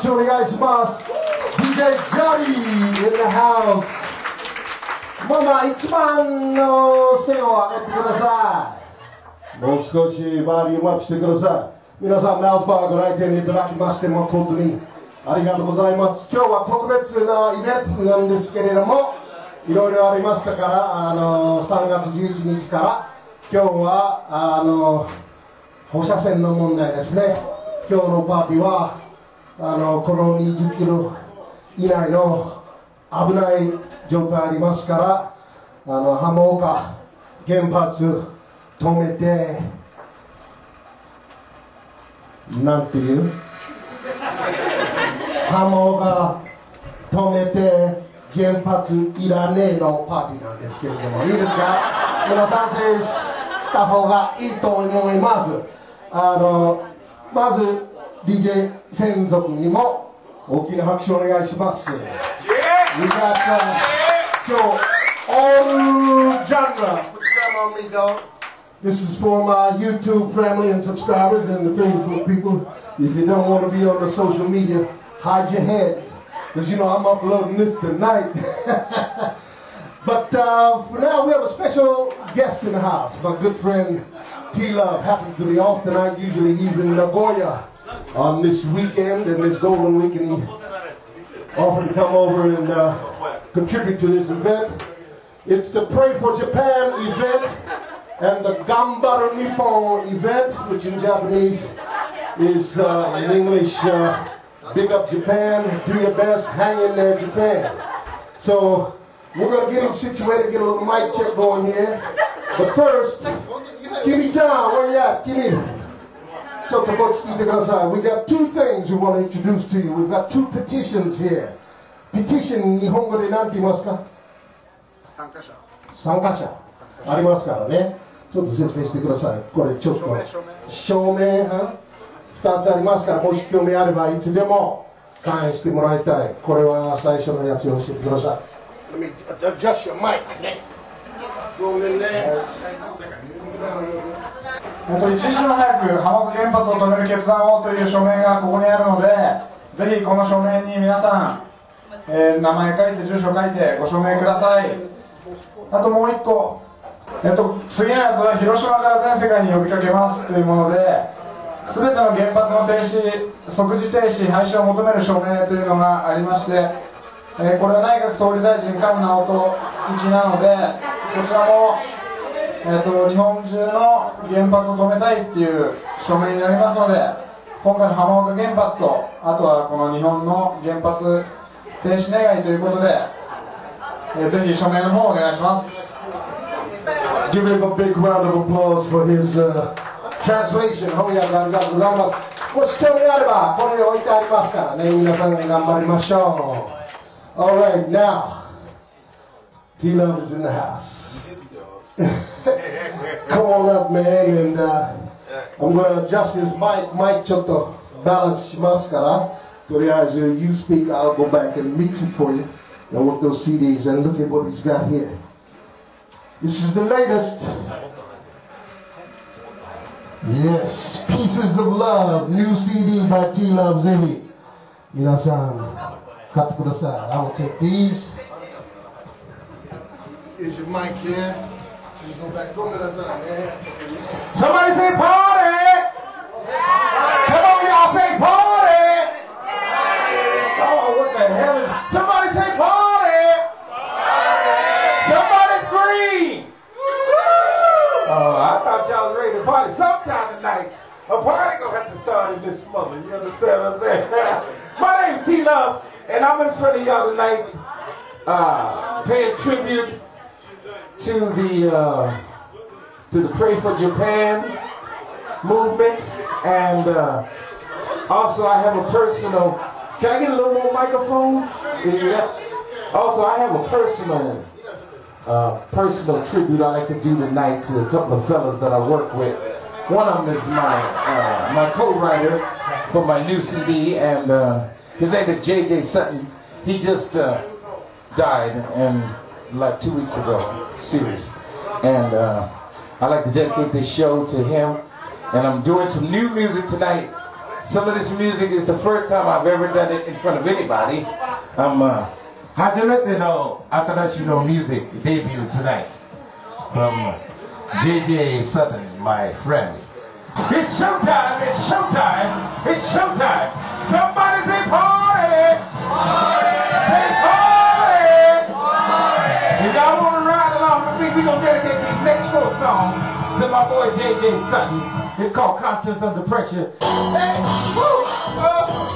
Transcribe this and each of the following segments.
手お願いします DJ ジャリー in the house ママ1番の線を上げてくださいもう少しバリュームアップしてください皆さんナウスバーご来店いただきまして誠にありがとうございます今日は特別なイベントなんですけれどもいろいろありましたからあの3月11日から今日はあの放射線の問題ですね今日のパーティーはあのこの20キロ以内の危ない状態ありますからあの浜岡原発止めてなんていう浜岡止めて原発いらねえのパーティーなんですけれどもいいですか皆賛成した方がいいと思いますあのまず DJ 専属にも大きな拍手お願いします。We uh, all genre This is for my YouTube family and subscribers and the Facebook people. If you don't want to be on the social media, hide your head. Because you know I'm uploading this tonight. but uh, for now, we have a special guest in the house. My good friend T Love happens to be off tonight. Usually he's in Nagoya on this weekend and this Golden Week, and he offered to come over and uh, contribute to this event. It's the Pray for Japan event and the Gambaru Nippon event, which in Japanese is, uh, in English, uh, big up Japan, do your best, hang in there, Japan. So we're going to get him situated, get a little mic check going here. But first, Kimmy Chan, where you at? Kimmy. ちょっとこっち聞いてください。We got two things we want to introduce to you. We've got two petitions here. Petition 日本語で何て言いますか参加者。参加者。ありますからね。ちょっと説明してください。これちょっと。証明2つありますから、もし興味あればいつでもサインしてもらいたい。これは最初のやつを教えてください。Let me adjust your mic. Go in there. えっと、一日も早く浜松原発を止める決断をという署名がここにあるのでぜひこの署名に皆さん、えー、名前書いて住所書いてご署名くださいあともう一個、えっと、次のやつは広島から全世界に呼びかけますというもので全ての原発の停止即時停止廃止を求める署名というのがありまして、えー、これは内閣総理大臣菅直人行きなのでこちらもえーと、日本中の原発を止めたいっていう署名になりますので今回の浜岡原発とあとはこの日本の原発停止願いということで、えー、ぜひ署名の方お願いします Give him a big round of applause for his、uh, translation 本訳ありがとうございますもし興味あればこれ置いてありますからね皆さん頑張りましょう Alright now T-Love is in the house come on up, man, and uh, I'm gonna adjust this mic. Mic, just to balance mascara. To as you speak, I'll go back and mix it for you. And work those CDs and look at what he's got here. This is the latest. Yes, Pieces of Love, new CD by T Love Zehi. Minasan, got to put aside. I will take these. Is your mic here? Somebody say power. for Japan movement. And uh, also I have a personal, can I get a little more microphone? Yeah. Also I have a personal, uh, personal tribute I like to do tonight to a couple of fellas that I work with. One of them is my, uh, my co-writer for my new CD and uh, his name is J.J. Sutton. He just uh, died and like two weeks ago, serious. And uh, I'd like to dedicate this show to him. And I'm doing some new music tonight. Some of this music is the first time I've ever done it in front of anybody. I'm uh, debut tonight from JJ Sutton, my friend. It's showtime, it's showtime, it's showtime. Somebody say party! Party! Say party! party. If y'all want to ride along with me, we going to dedicate song to my boy JJ Sutton. It's called Conscious Under Pressure. Hey, woo, uh,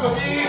baby.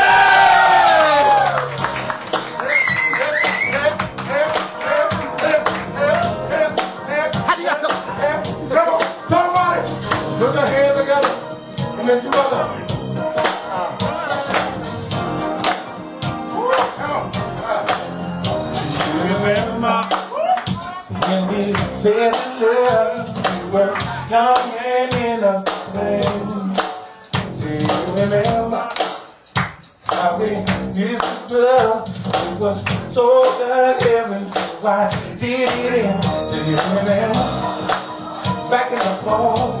Put your hands together and let your mother. When we in love, we were young and Do you remember how we used to It was so good, why did it end? Do you remember back in the fall?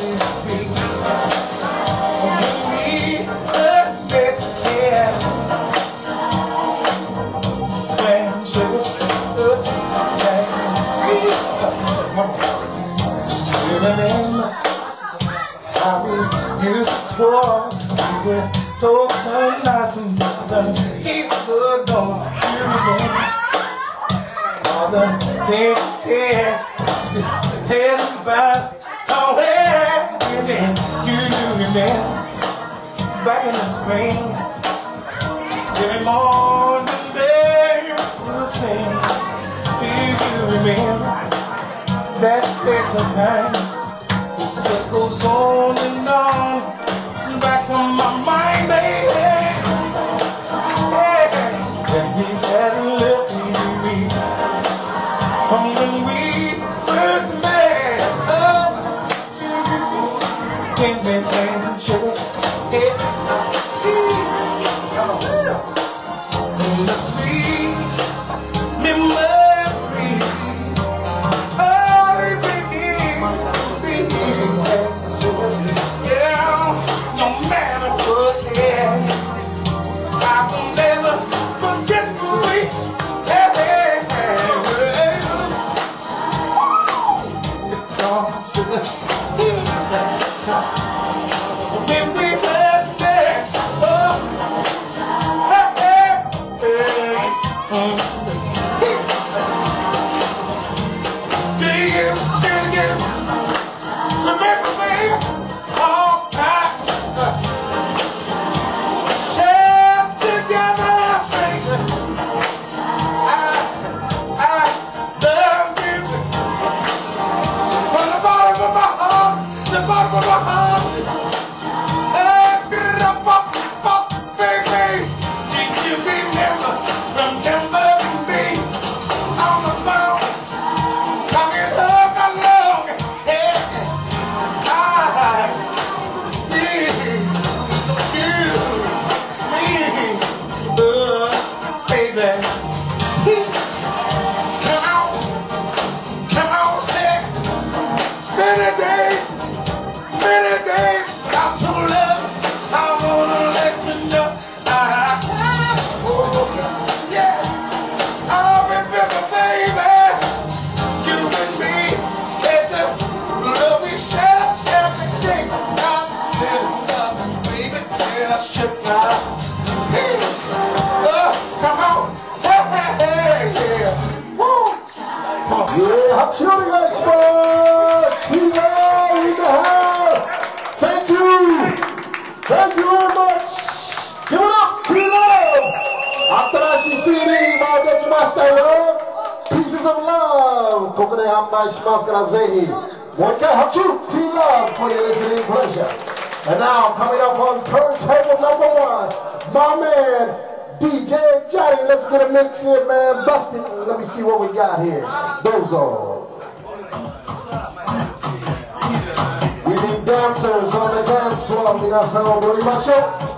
Remember Shooting Experts! t in the house! Thank you! Thank you very much! Give it up, T-Rail! Atarashi CD, maudekimashita Pieces of love! Kokune hamna ishimasu kara zehi! Moike hachu, T-Love, for your listening pleasure. And now, coming up on turntable number one, my man, DJ Johnny, let's get a mix here, man. Busted. Let me see what we got here. Those are. We need dancers on the dance floor. 皆さん踊りましょう。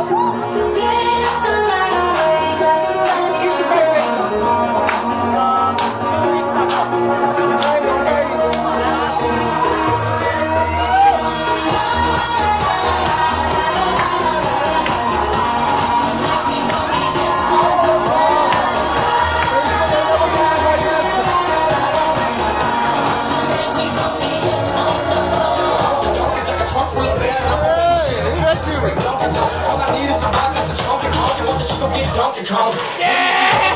Today control. Yeah!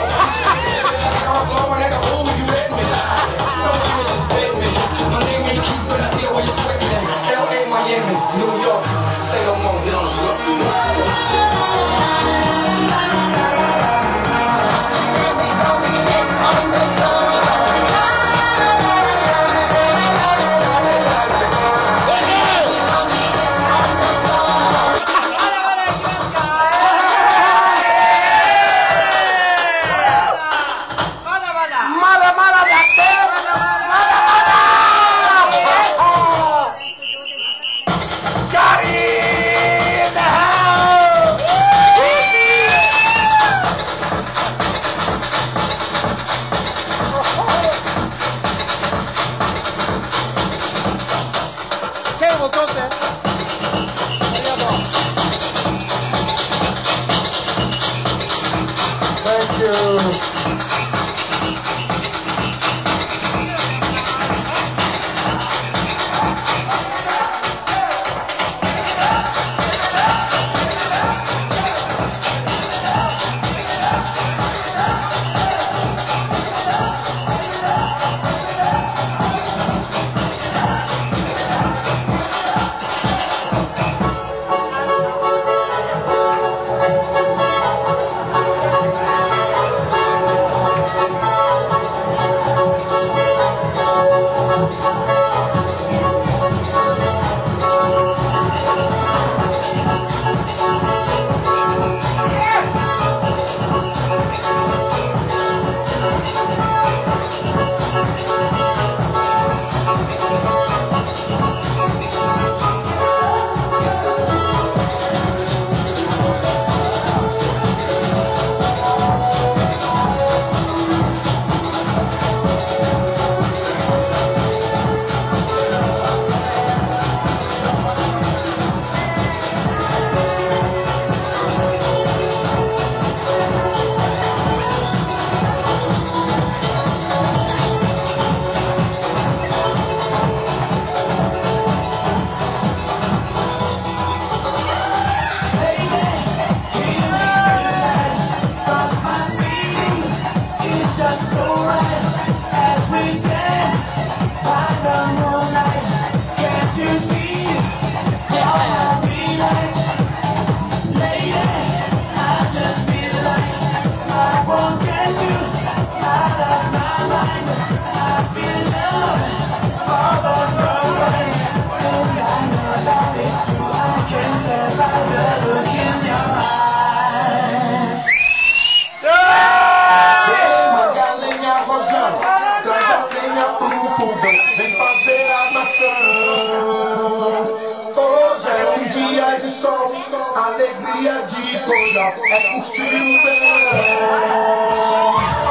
up and to the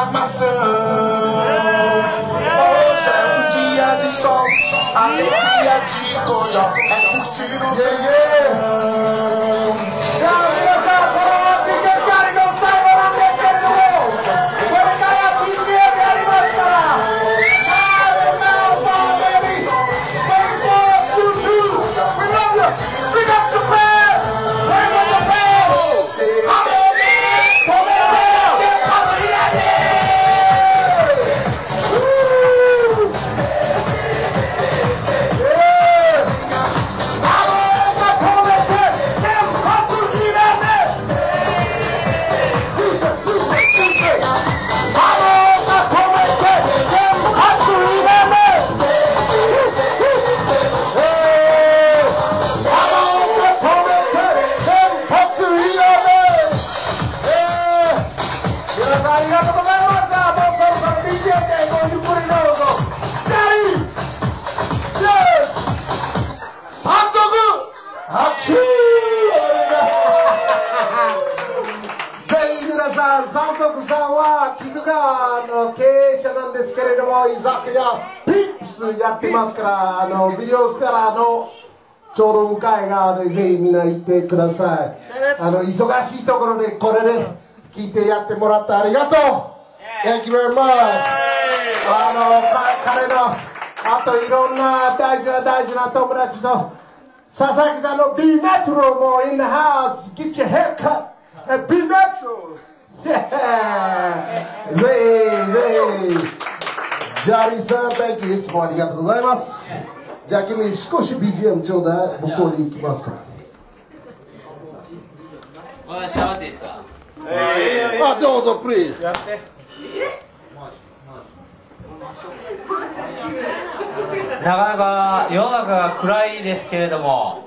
da maçã. Hoje é um dia de sol, alegria de Goiás, é curtir o verão. あの美容師からのちょうど向かい側でぜひみんな行ってくださいあの忙しいところでこれで、ね、聞いてやってもらってありがとう Thank you very much あの彼のあといろんな大事な大事な友達の佐々木さんの Be Natural も in the house get your hair cut and be natural ぜひぜひジャーリーさん、Thank you いつもありがとうございます。じゃあ君、少し BGM ちょうだい。向こうに行きますから。私、触っていいですか、えあ、どうぞ、プリーやって。なかなか世の中が暗いですけれども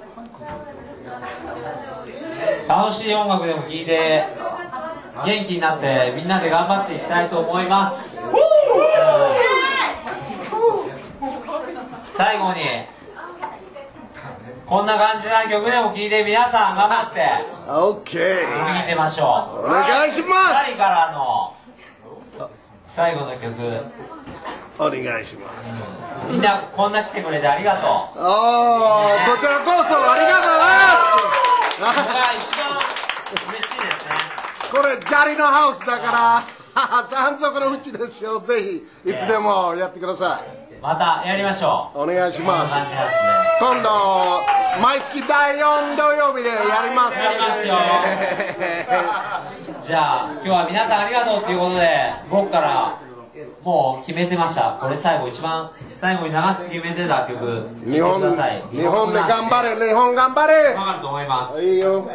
楽しい音楽でも聴いて元気になってみんなで頑張っていきたいと思います。最後にこんな感じな曲でも聴いて皆さん頑張って聴いてましょうお願いします2人からの最後の曲お願いします、うん、みんなこんな来てくれてありがとうおお、ね、こちらこそありがとうございますこれが一番嬉しいですねこれ砂利のハウスだから 山賊のですよぜひいつでもやってくださいまたやりましょうお願いします、ね、今度毎月第4土曜日でやりますやりますよじゃあ今日は皆さんありがとうということで僕からもう決めてましたこれ最後一番最後に流す決めてた曲日本日本で頑張れ日本頑張れ分かると思いますいいよ